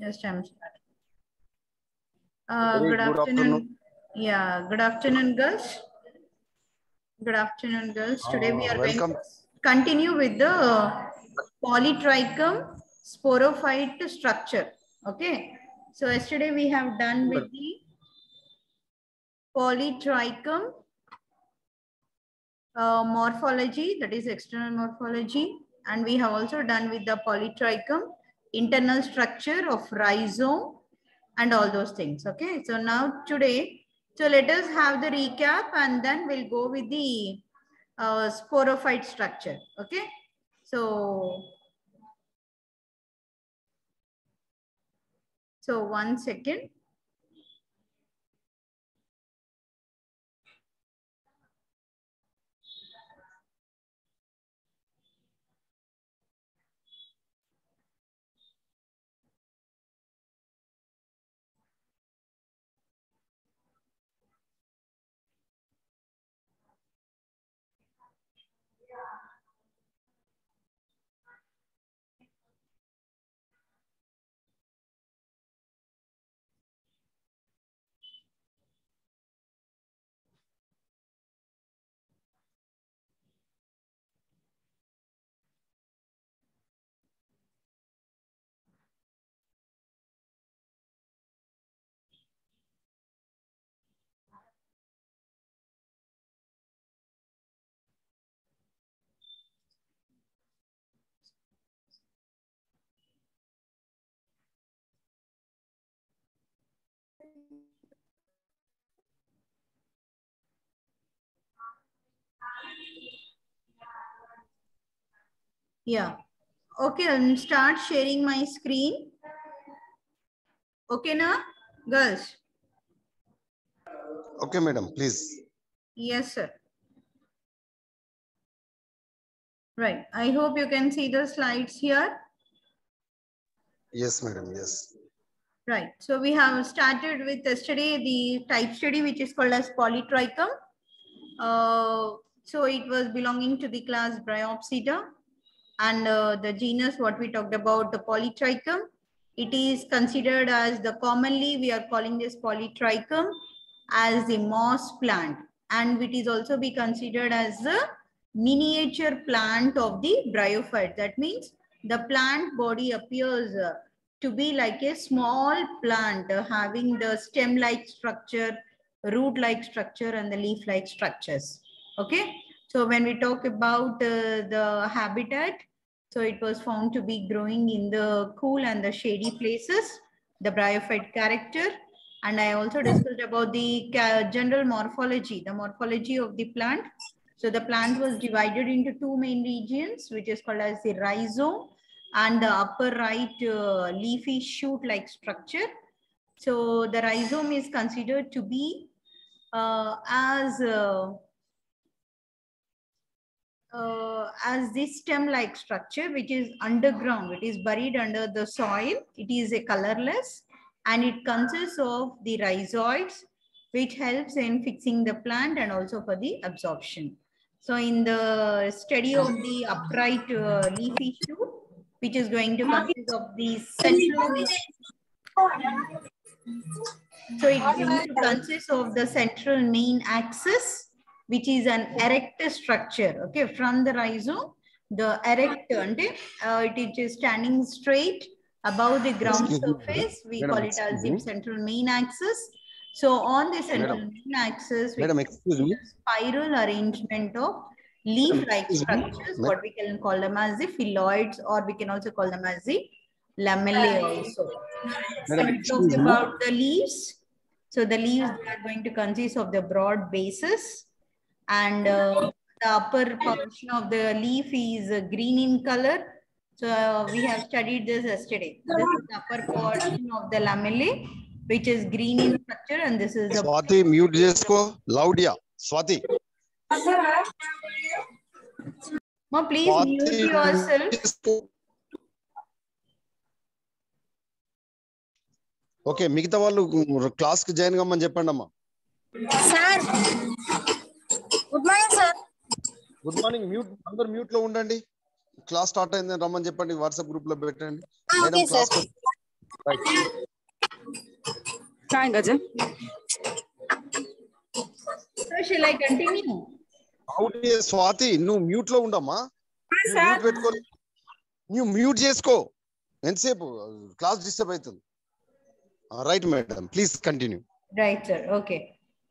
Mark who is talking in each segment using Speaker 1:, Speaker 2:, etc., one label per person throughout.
Speaker 1: Just I'm starting. Uh, good
Speaker 2: good
Speaker 1: afternoon.
Speaker 2: afternoon.
Speaker 1: Yeah, good afternoon, girls. Good afternoon, girls. Today we
Speaker 2: Uh,
Speaker 1: are going to continue with the polytrichum sporophyte structure. Okay. So yesterday we have done with the polytrichum uh, morphology, that is external morphology. And we have also done with the polytrichum internal structure of rhizome and all those things. Okay. So now today, so let us have the recap and then we'll go with the uh, sporophyte structure. Okay. So, so one second. Yeah. Okay, I'll start sharing my screen. Okay, na, girls?
Speaker 2: Okay, madam, please.
Speaker 1: Yes, sir. Right. I hope you can see the slides here.
Speaker 2: Yes, madam, yes.
Speaker 1: Right. So we have started with yesterday the type study, which is called as polytrichum. Uh, so it was belonging to the class Bryopsida. And uh, the genus, what we talked about, the polytrichum, it is considered as the commonly we are calling this polytrichum as the moss plant. And it is also be considered as the miniature plant of the bryophyte. That means the plant body appears uh, to be like a small plant uh, having the stem-like structure, root-like structure, and the leaf-like structures. Okay. So when we talk about uh, the habitat, so it was found to be growing in the cool and the shady places, the bryophyte character. And I also discussed about the general morphology, the morphology of the plant. So the plant was divided into two main regions, which is called as the rhizome and the upper right uh, leafy shoot-like structure. So the rhizome is considered to be uh, as uh, uh, as this stem-like structure, which is underground. It is buried under the soil. It is a colorless, and it consists of the rhizoids, which helps in fixing the plant and also for the absorption. So in the study of the upright uh, leafy shoot, which is going to consist of the central. So it's going to consist of the central main axis, which is an erect structure. Okay, from the rhizome, the erect, ante, uh, it is standing straight above the ground surface. We
Speaker 2: madam,
Speaker 1: call it as the central main axis. So on the central
Speaker 2: Madam.
Speaker 1: main axis, we
Speaker 2: Madam, excuse me.
Speaker 1: spiral arrangement of leaf-like
Speaker 2: mm-hmm.
Speaker 1: structures,
Speaker 2: mm-hmm.
Speaker 1: what we can call them as the phylloids or we can also call them as the lamellae also. So we talked about the leaves. So the leaves are going to consist of the broad bases and uh, the upper portion of the leaf is uh, green in color. So uh, we have studied this yesterday. This is the upper portion of the lamellae which is green in structure and this is the...
Speaker 2: Swati, mute this. Loud, yeah. Swati.
Speaker 1: Ma, please mute
Speaker 2: Swati
Speaker 1: yourself.
Speaker 2: Okay మిగతా వాళ్ళు క్లాస్కి join కమ్మని చెప్పండి అమ్మా.
Speaker 3: Sir good morning sir.
Speaker 2: Good morning mute అందరు మ్యూట్లో ఉండండి. Class start అయిందని రమ్మని చెప్పండి వాట్సాప్ గ్రూప్లో పెట్టండి
Speaker 3: okay
Speaker 2: madam
Speaker 3: sir.
Speaker 2: Class right
Speaker 4: Fine, Gaja.
Speaker 1: So shall I continue?
Speaker 2: Out Swathi నువ్వు మ్యూట్ లో ఉండమ్మా
Speaker 4: Sir.
Speaker 2: మ్యూట్ పెట్టుకో నువ్వు మ్యూట్ చేసుకో ఎంతసేపు క్లాస్ డిస్టర్బ్ అవుతుంది right madam please continue
Speaker 1: Right, sir. Okay.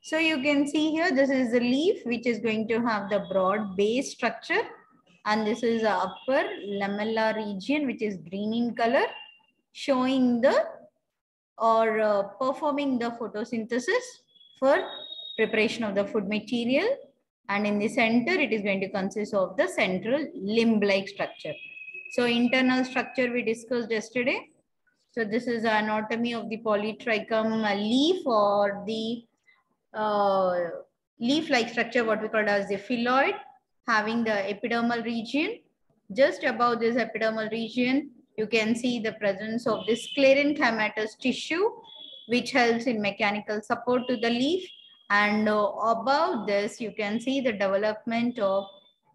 Speaker 1: So you can see here, this is the leaf which is going to have the broad base structure. And this is the upper lamella region, which is green in color, showing the or uh, performing the photosynthesis for preparation of the food material. And in the center, it is going to consist of the central limb-like structure. So internal structure we discussed yesterday. So this is the anatomy of the polytrichum leaf or the uh, leaf-like structure, what we call as the phylloid having the epidermal region. Just above this epidermal region, you can see the presence of this sclerenchymatous tissue, which helps in mechanical support to the leaf. And uh, above this, you can see the development of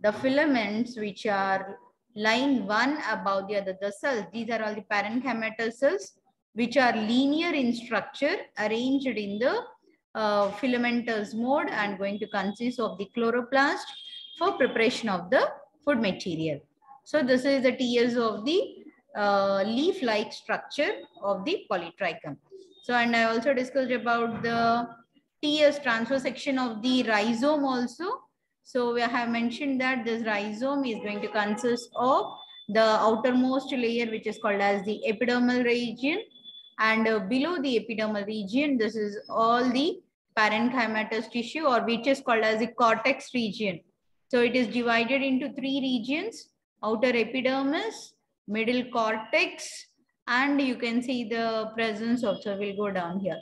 Speaker 1: the filaments, which are lying one above the other. The cells, these are all the parenchymatous cells, which are linear in structure, arranged in the uh, filamentous mode and going to consist of the chloroplast for preparation of the food material. So this is the TS of the uh, leaf-like structure of the polytrichum. So, and I also discussed about the TS transfer section of the rhizome also. So we have mentioned that this rhizome is going to consist of the outermost layer, which is called as the epidermal region. And uh, below the epidermal region, this is all the parenchymatous tissue or which is called as the cortex region. So it is divided into three regions, outer epidermis, middle cortex, and you can see the presence of, so we'll go down here.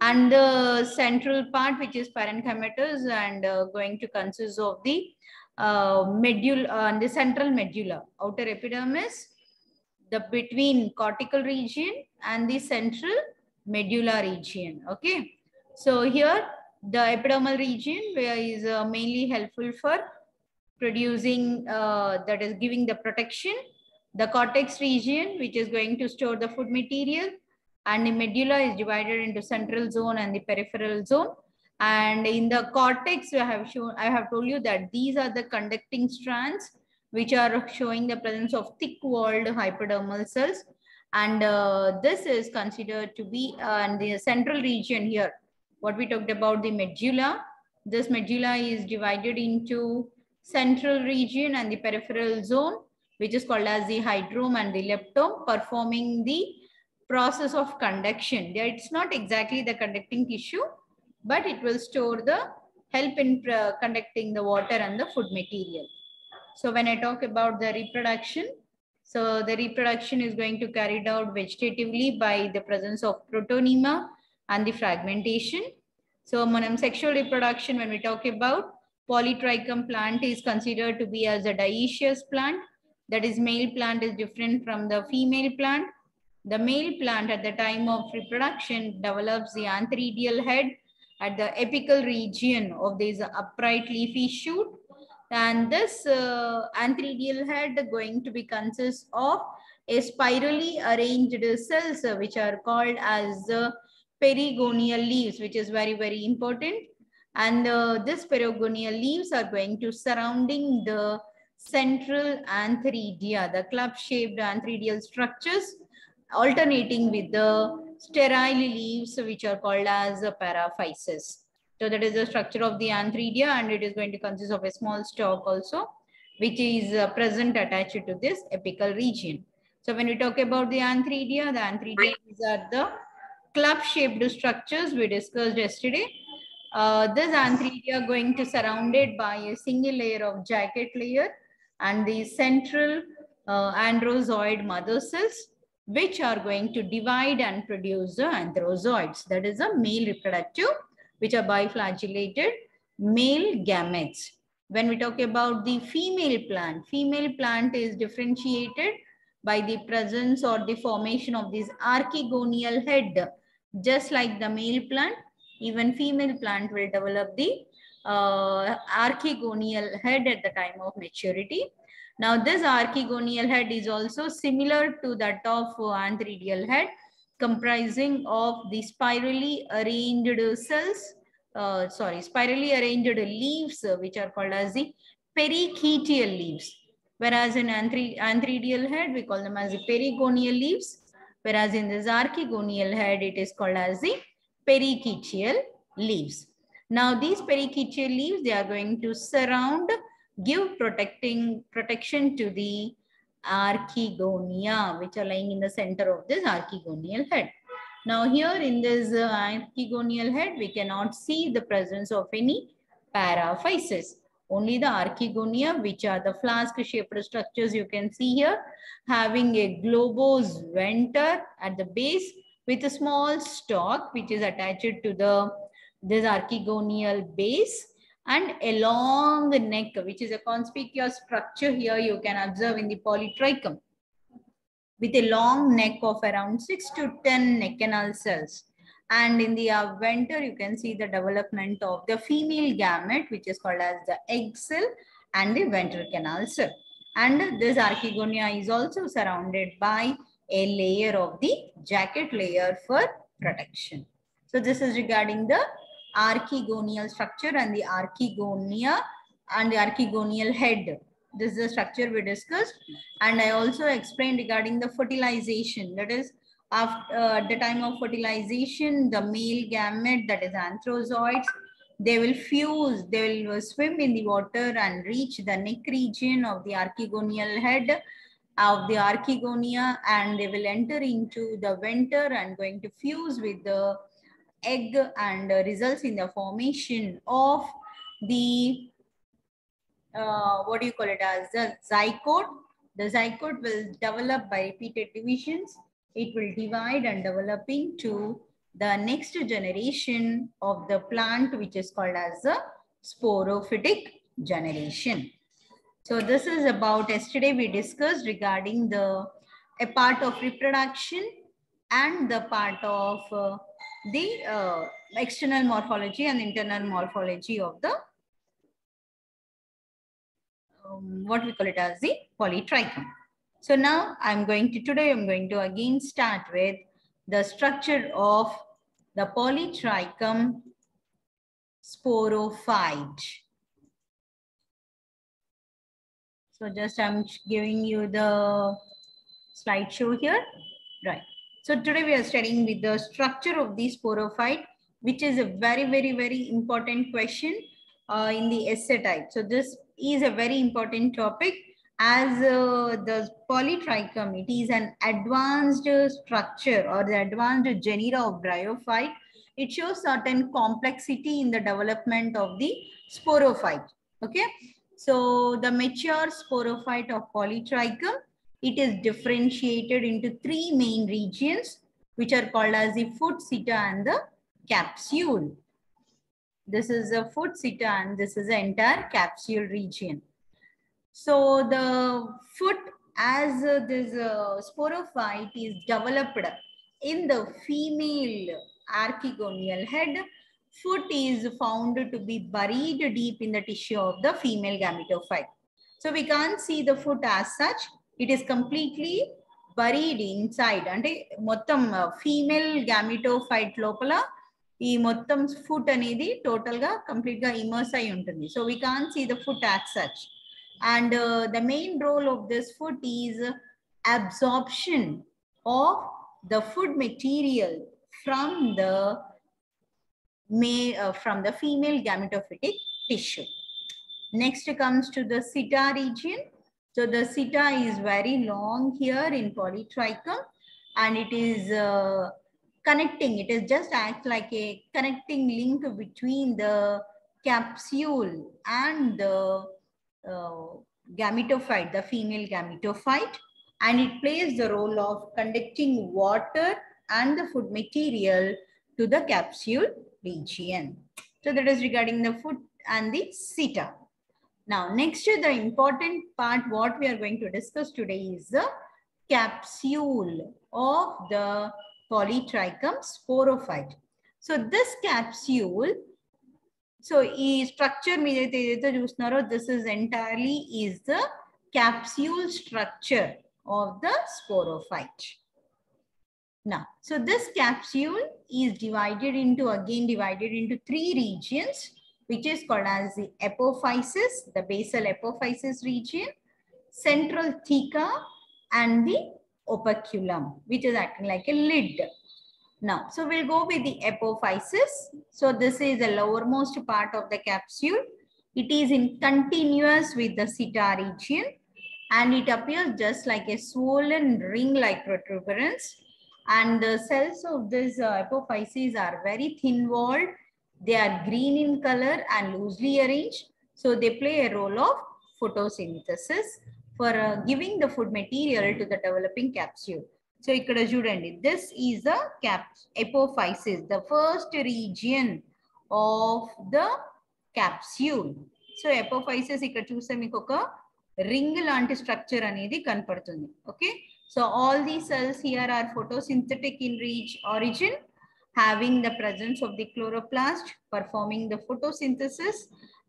Speaker 1: And the central part, which is parenchymatous and uh, going to consist of the uh, medulla, uh, the central medulla, outer epidermis, the between cortical region and the central medulla region. Okay. So here the epidermal region where is uh, mainly helpful for producing uh, that is giving the protection. The cortex region which is going to store the food material and the medulla is divided into central zone and the peripheral zone. And in the cortex, I have shown, I have told you that these are the conducting strands which are showing the presence of thick-walled hypodermal cells. And uh, this is considered to be uh, and the central region here. What we talked about the medulla. This medulla is divided into central region and the peripheral zone, which is called as the hydrome and the leptome, performing the process of conduction. It's not exactly the conducting tissue, but it will store the help in conducting the water and the food material. So when I talk about the reproduction, so the reproduction is going to carried out vegetatively by the presence of protonema and the fragmentation. So sexual reproduction, when we talk about polytrichum plant is considered to be as a dioecious plant. That is male plant is different from the female plant. The male plant at the time of reproduction develops the antheridial head at the apical region of this upright leafy shoot. And this uh, antheridial head going to be consists of a spirally arranged cells uh, which are called as the perigonial leaves, which is very, very important. And uh, this perigonial leaves are going to surrounding the central antheridia, the club-shaped antheridial structures alternating with the sterile leaves, which are called as the paraphysis. So that is the structure of the antheridia and it is going to consist of a small stalk also, which is uh, present attached to this apical region. So when we talk about the antheridia, the antheridia these are the club-shaped structures we discussed yesterday. Uh, this antheridia going to surrounded by a single layer of jacket layer and the central uh, androzoid mother cells which are going to divide and produce the anthrozoids. That is a male reproductive, which are biflagellated male gametes. When we talk about the female plant, female plant is differentiated by the presence or the formation of this archegonial head. Just like the male plant, even female plant will develop the uh, archegonial head at the time of maturity. Now this archegonial head is also similar to that of uh, antheridial head, comprising of the spirally arranged cells, uh, sorry, spirally arranged leaves, uh, which are called as the perichaetial leaves. Whereas in anthri antheridial head, we call them as the perigonial leaves. Whereas in the zarchigonial head, it is called as the perichaetial leaves. Now these perichaetial leaves, they are going to surround, give protecting protection to the archegonia, which are lying in the center of this archegonial head. Now here in this uh, archegonial head, we cannot see the presence of any paraphysis. Only the archegonia, which are the flask-shaped structures you can see here, having a globose venter at the base with a small stalk, which is attached to the this archegonial base and a long neck, which is a conspicuous structure here you can observe in the polytrichum with a long neck of around 6 to 10 neck canal cells. And in the uh, venter, you can see the development of the female gamete, which is called as the egg cell and the ventral canal cell. And this archegonia is also surrounded by a layer of the jacket layer for protection. So this is regarding the archegonial structure and the archegonia and the archegonial head. This is the structure we discussed. And I also explained regarding the fertilization. That is, after uh, the time of fertilization, the male gamete, that is anthrozoids, they will fuse, they will swim in the water and reach the neck region of the archegonial head of the archegonia and they will enter into the venter and going to fuse with the egg and results in the formation of the uh, what do you call it as the zygote. The zygote will develop by repeated divisions. It will divide and develop into the next generation of the plant, which is called as the sporophytic generation. So this is about yesterday we discussed regarding the a part of reproduction and the part of uh, the uh, external morphology and internal morphology of the um, what we call it as the polytrichum. So now I'm going to today I'm going to again start with the structure of the polytrichum sporophyte. So just I'm giving you the slideshow here. Right. So today we are studying with the structure of the sporophyte, which is a very, very, very important question uh, in the essay type. So this is a very important topic as uh, the polytrichum, it is an advanced structure or the advanced genera of bryophyte. It shows certain complexity in the development of the sporophyte. Okay. So the mature sporophyte of polytrichum it is differentiated into three main regions, which are called as the foot, seta, and the capsule. This is the foot, seta, and this is the entire capsule region. So the foot, as uh, this uh, sporophyte is developed in the female archegonial head, foot is found to be buried deep in the tissue of the female gametophyte. So we can't see the foot as such, it is completely buried inside. And ante mottham uh, female gametophyte lopala the mottham foot and anedi total ga complete ga immerse ay untundi. So we can't see the foot as such. And uh, the main role of this foot is absorption of the food material from the may uh, from the female gametophytic tissue. Next comes to the seta region. So the seta is very long here in polytrichum and it is uh, connecting. It is just acts like a connecting link between the capsule and the uh, gametophyte, the female gametophyte. And it plays the role of conducting water and the food material to the capsule region. So that is regarding the food and the seta. Now, next to the important part what we are going to discuss today is the capsule of the polytrichum sporophyte. So, this capsule, so e structure this is entirely is the capsule structure of the sporophyte. Now, so this capsule is divided into, again divided into three regions which is called as the apophysis, the basal apophysis region, central theca, and the operculum, which is acting like a lid. Now, so we'll go with the apophysis. So this is the lowermost part of the capsule. It is in continuous with the seta region and it appears just like a swollen ring-like protuberance. And the cells of this uh, apophysis are very thin-walled They are green in color and loosely arranged. So they play a role of photosynthesis for uh, giving the food material to the developing capsule. So ఇక్కడ చూడండి this is the cap apophysis, the first region of the capsule. So apophysis ఇక్కడ చూస్తే మీకు ఒక ring లాంటి structure అనేది కనపడుతుంది okay so all the cells here are photosynthetic in reach origin having the presence of the chloroplast performing the photosynthesis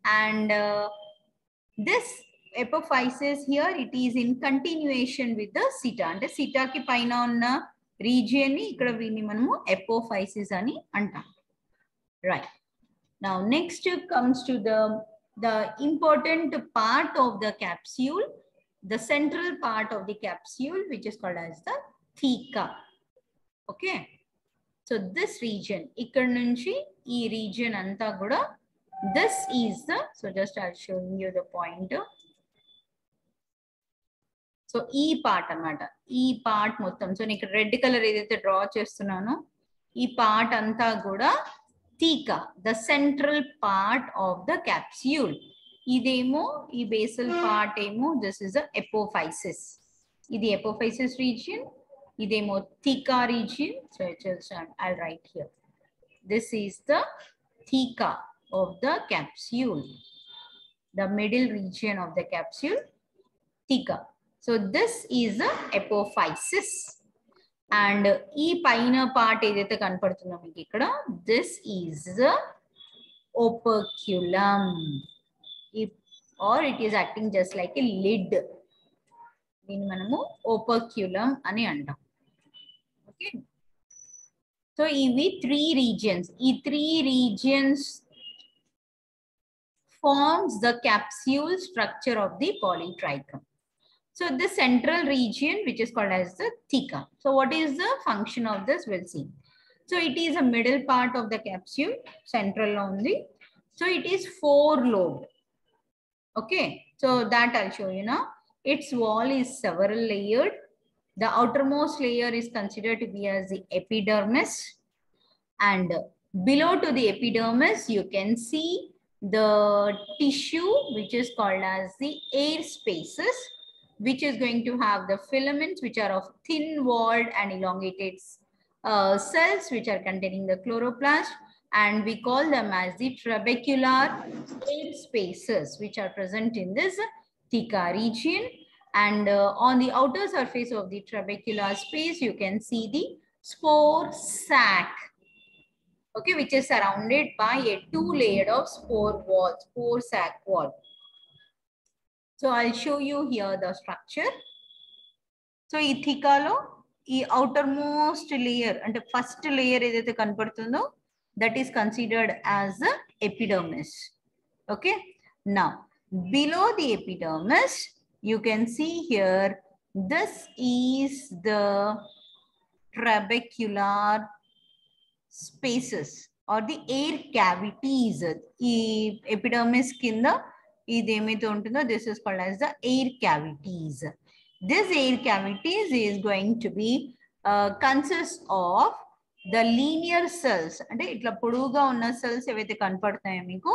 Speaker 1: and uh, this epiphysis here it is in continuation with the seta. And the seta ki paina unna region ni ani anta right. Now next comes to the the important part of the capsule the central part of the capsule which is called as the theca okay. So this region ఇక్కడ నుంచి ఈ region అంతా కూడా this is the so just I showing you the point so ఈ part అన్నమాట. ఈ part మొత్తం. So నేను ఇక్కడ రెడ్ కలర్ ఏదైతే డ్రా చేస్తున్నానో ఈ పార్ట్ అంతా కూడా theca the central part of the capsule ఇదేమో ఈ బేసల్ పార్ట్ ఏమో దిస్ ఇస్ ఎపోఫైసిస్ ఇది apophysis region ఇదేమో theca region so I right here this is the theca of the capsule the middle region of the capsule theca so this is ఎపోఫైసిస్ and ఈ పైన part ఏదైతే కనపడుతుందో మీకు ఇక్కడ this is ఓపర్క్యులం are it is acting just like a lid దీన్ని మనము ఓపర్క్యులం అని అంటాం Okay. So EV three regions. E three regions forms the capsule structure of the polytrichum. So the central region, which is called as the theca. So what is the function of this? We'll see. So it is a middle part of the capsule, central only. So it is four lobed. Okay. So that I'll show you now. Its wall is several layered the outermost layer is considered to be as the epidermis. And below to the epidermis, you can see the tissue, which is called as the air spaces, which is going to have the filaments, which are of thin walled and elongated uh, cells, which are containing the chloroplast. And we call them as the trabecular air spaces, which are present in this theca region. And uh, on the outer surface of the trabecular space, you can see the spore sac okay, which is surrounded by a two layered of spore wall, spore sac wall. So I'll show you here the structure. So ఈ థికాలో ఈ outermost layer అంటే first layer ఏదైతే కనపడుతుందో that is considered as the epidermis. Okay. Now below the epidermis, you can see here, this is the trabecular spaces or the air cavities ఈ epidermis కింద ఇది ఏమైతే ఉంటుందో this is called as the air cavities this air cavities is going to be consist of the linear cells అంటే ఇట్లా పొడుగుగా ఉన్న cells ఏవైతే కనపడతాయో మీకు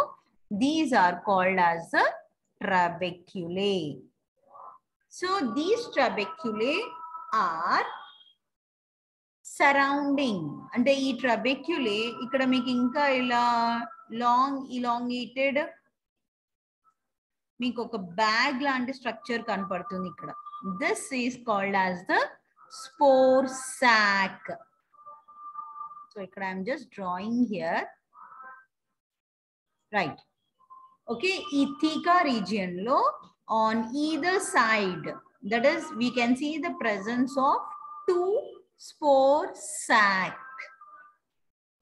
Speaker 1: these are called as the ట్రాబెక్యులే so these trabeculae are surrounding అంటే ఈ ట్రబెక్యులే ఇక్కడ మీకు ఇంకా ఇలా లాంగ్ ఇలాంగేటెడ్ మీకు ఒక బ్యాగ్ లాంటి స్ట్రక్చర్ కనపడుతుంది ఇక్కడ. This is called as the spore sac so ఇక్కడ I'm just drawing here right okay ఈ theca region on either side. That is, we can see the presence of two spore sac.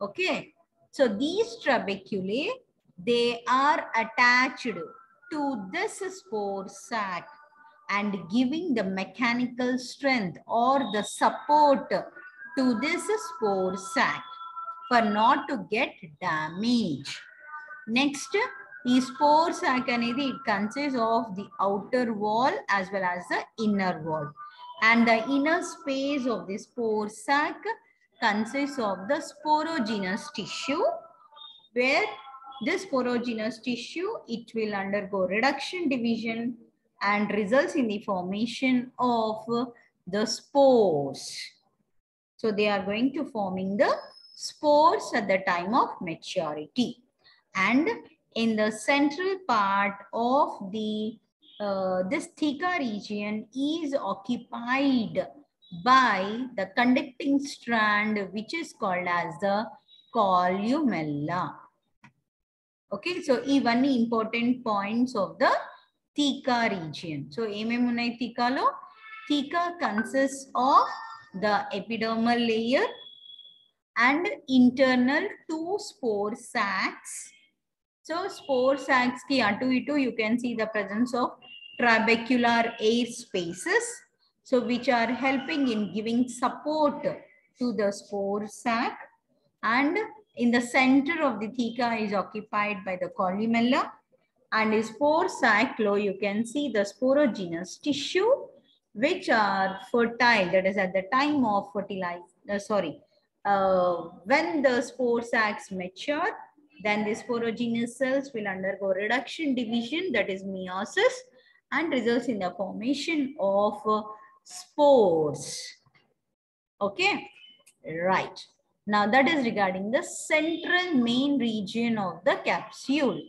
Speaker 1: Okay. So these trabeculae, they are attached to this spore sac and giving the mechanical strength or the support to this spore sac for not to get damaged. Next, ఈ spore sac అనేది it consist of the outer wall as well as the inner wall and the inner space of the spore sac consists of the sporogenous tissue where this sporogenous tissue it will undergo reduction division and results in the formation of the spores so they are going to forming the spores at the time of maturity and in the central part of the uh, this theca region is occupied by the conducting strand which is called as the columella. Okay, so even important points of the theca region. So ememunai theca lo theca consists of the epidermal layer and internal two spore sacs so spore sacs ki atu you can see the presence of trabecular air spaces. So which are helping in giving support to the spore sac. And in the center of the theca is occupied by the columella. And the spore sac below you can see the sporogenous tissue which are fertile. That is at the time of fertilize. Uh, sorry. Uh, when the spore sacs mature, then the sporogenous cells will undergo reduction division, that is meiosis, and results in the formation of uh, spores. Okay, right. Now that is regarding the central main region of the capsule.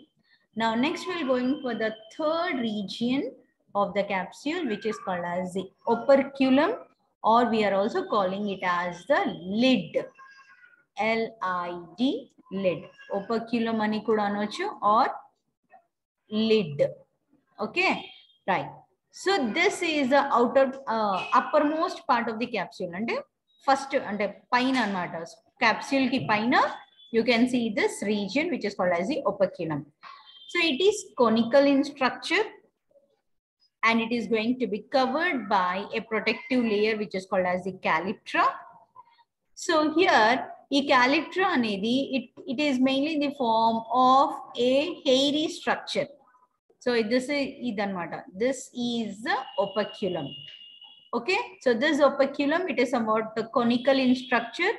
Speaker 1: Now next we're going for the third region of the capsule, which is called as the operculum, or we are also calling it as the lid. L-I-D, lid. Operculum అని కూడా అనొచ్చు or lid. Okay, right. So this is the outer, uh, uppermost part of the capsule. అంటే first అంటే పైన అనమాట capsule కి పైన you can see this region which is called as the operculum. So it is conical in structure and it is going to be covered by a protective layer which is called as the calyptra. So here, ఈ calyptra అనేది it, it is mainly in the form of a hairy structure. So this is ఇదన్నమాట. This is the operculum. Okay, so this operculum, it is somewhat the conical in structure,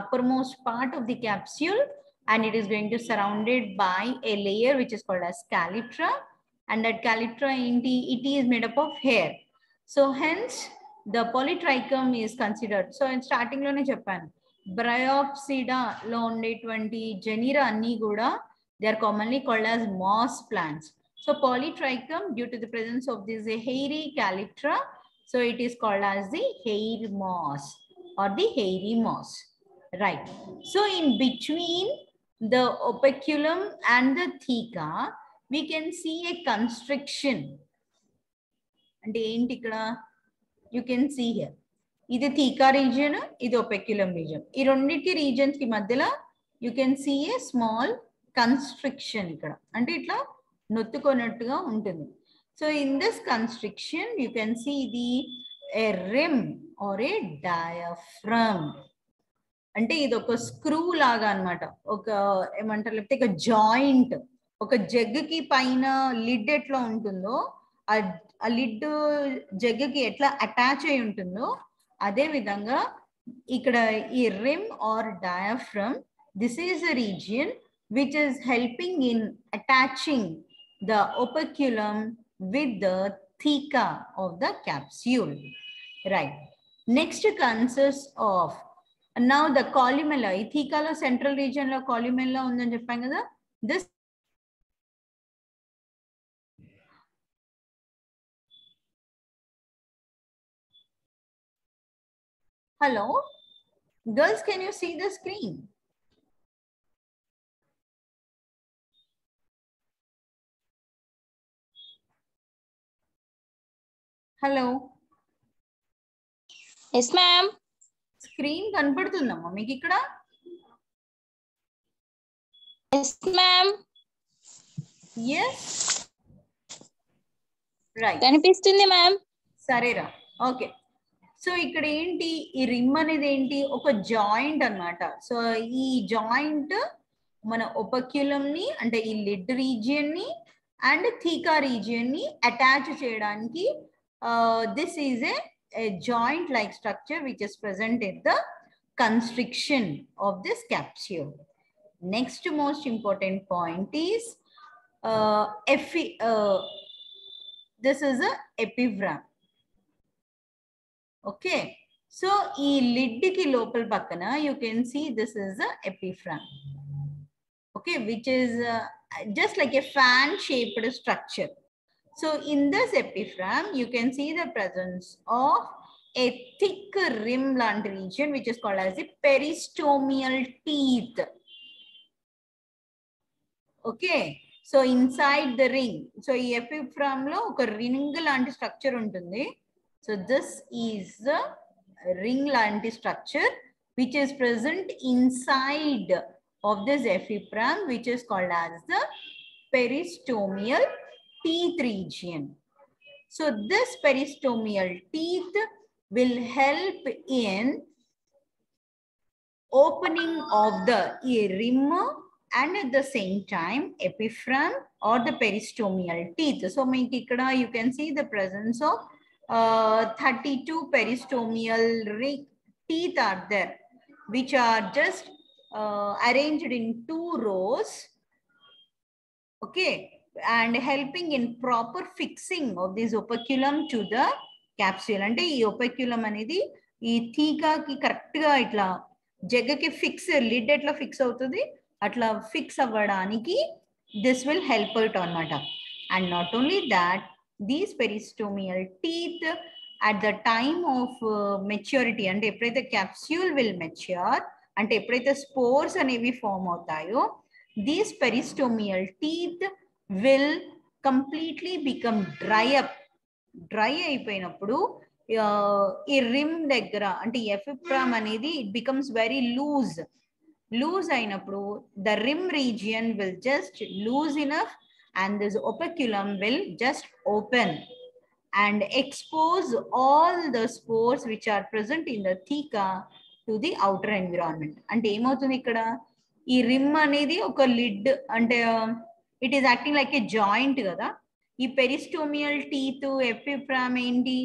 Speaker 1: uppermost part of the capsule, and it is going to surrounded by a layer which is called as calyptra, and that calyptra inti it is made up of hair. So hence the polytrichum is considered. So in starting లోనే చెప్పాను బ్రయోప్సిడా లో ఉండేటువంటి జెనిరా అన్ని కూడా they are commonly called as mass plants so polytrichum due to the presence of this hairy calyptra so it is called as the hair moss or the hairy moss right so in between the operculum and the theca we can see a constriction అంటే ఏంటి ఇక్కడ you can see here ఇది theca region ఇది ఒపెక్యులం region. ఈ రెండింటి రీజన్స్కి మధ్యలో you can see a small constriction ఇక్కడ. అంటే ఇట్లా నొత్తుకున్నట్టుగా ఉంటుంది. So in this constriction you can see ఇది a rim or a diaphragm అంటే ఇది ఒక స్క్రూ లాగా అన్నమాట. ఒక ఏమంటారు లేకపోతే ఒక జాయింట్ ఒక జగ్గుకి పైన లిడ్ ఎట్లా ఉంటుందో ఆ ఆ లిడ్ జగ్గుకి ఎట్లా అటాచ్ అయి ఉంటుందో అదే విధంగా ఇక్కడ ఈ rim or diaphragm this is the region which is helping in attaching the operculum with the theca of the capsule. Right. Next consists of now the columella. ఈ థీకాలో సెంట్రల్ రీజియన్ లో columella ఉందని చెప్పాం కదా this Hello? Girls, can you see the screen? Hello?
Speaker 3: Yes, ma'am.
Speaker 1: Screen కనపడుతుందమ్మా మీకు ఇక్కడ
Speaker 3: yes ma'am
Speaker 1: yes right
Speaker 3: కనిపిస్తుంది ma'am
Speaker 1: సరేరా okay so ఇక్కడ ఏంటి ఈ రిమ్ అనేది ఏంటి ఒక జాయింట్ అన్నమాట సో ఈ జాయింట్ మన ఒపక్యులం ని అంటే ఈ లిడ్ రీజియన్ ని అండ్ థీకా రీజియన్ ని అటాచ్ చేయడానికి this is a joint like structure which is present in the constriction of this capsule next most important point is ఎఫి this is a ఎపివ్రామ్ okay so ఈ lid కి లోపల పక్కన you can see this is the ఎపిఫ్రామ్ okay which is just like a fan shaped structure so in this ఎపిఫ్రామ్ you can see the presence of a thick rim లాంటి region which is called as the peristomial teeth okay so inside the ring so ఈ ఎపిఫ్రామ్ లో ఒక ring లాంటి structure ఉంటుంది So this is the ring antistructure which is present inside of this epiphragm which is called as the peristomial teeth region. So this peristomial teeth will help in opening of the earring and at the same time epiphragm or the peristomial teeth. So, you can see the presence of uh, 32 peristomial teeth are there which are just uh, arranged in two rows okay and helping in proper fixing of this operculum to the capsule అంటే ఈ operculum అనేది ఈ తీగాకి కరెక్ట్గా ఇట్లా జగ్గకి fix lid ఎట్లా fix అవుతుంది అట్లా ఫిక్స్ అవ్వడానికి దిస్ విల్ హెల్ప్ అవుట్ అనమాట and not only that these peristomial teeth at the time of maturity అంటే ఎప్పుడైతే క్యాప్స్యూల్ విల్ మెచ్యూర్ అంటే ఎప్పుడైతే స్పోర్స్ అనేవి ఫామ్ అవుతాయో these peristomial teeth will completely become dry up dry అయిపోయినప్పుడు ఆ, ఈ రిమ్ దగ్గర అంటే ఎఫిప్రామ్ అనేది it becomes very loose loose అయినప్పుడు the rim region will just loose enough and this operculum will just open and expose all the spores which are present in the theca to the outer environment అంటే ఏమవుతుంది ఇక్కడ? ఈ rim అనేది ఒక lid అంటే it is acting like a joint కదా? ఈ peristomial teeth epiphragm ఏంటి?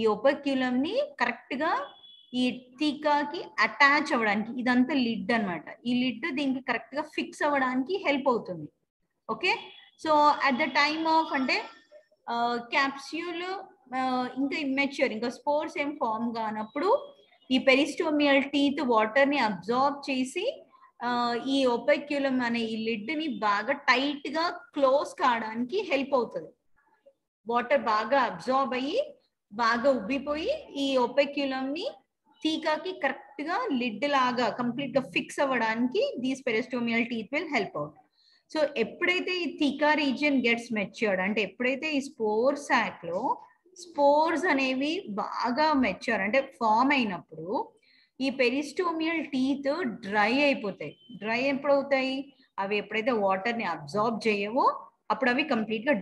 Speaker 1: ఈ ఒపక్యులం ని కరెక్ట్గా ఈ టీకాకి అటాచ్ అవ్వడానికి ఇదంతా లిడ్ అన్నమాట. ఈ లిడ్ దీనికి కరెక్ట్గా ఫిక్స్ అవ్వడానికి హెల్ప్ అవుతుంది. Okay so at the time of అంటే క్యాప్స్యూల్ ఇంకా ఇమ్మెచ్యూర్ ఇంకా స్పోర్స్ ఏం ఫామ్ కానప్పుడు ఈ పెరిస్టోమియల్ టీత్ వాటర్ ని అబ్జార్బ్ చేసి ఆ, ఈ ఒపెక్యులం అనే ఈ లిడ్ ని బాగా టైట్ గా క్లోజ్ కావడానికి హెల్ప్ అవుతుంది వాటర్ బాగా అబ్జార్బ్ అయ్యి బాగా ఉబ్బిపోయి ఈ ఒపెక్యులం ని టీకాకి కరెక్ట్ గా లిడ్ లాగా కంప్లీట్ గా ఫిక్స్ అవ్వడానికి these peristomial teeth will help out so ఎప్పుడైతే ఈ థికా రీజియన్ గెట్స్ మెచ్యూర్డ్ అంటే ఎప్పుడైతే ఈ స్పోర్ సాక్లో స్పోర్స్ అనేవి బాగా మెచ్యూర్ అంటే ఫామ్ అయినప్పుడు ఈ పెరిస్టోమియల్ టీత్ డ్రై అయిపోతాయి. డ్రై ఎప్పుడవుతాయి? అవి ఎప్పుడైతే వాటర్ని అబ్జార్బ్ చేయవో అప్పుడు అవి కంప్లీట్గా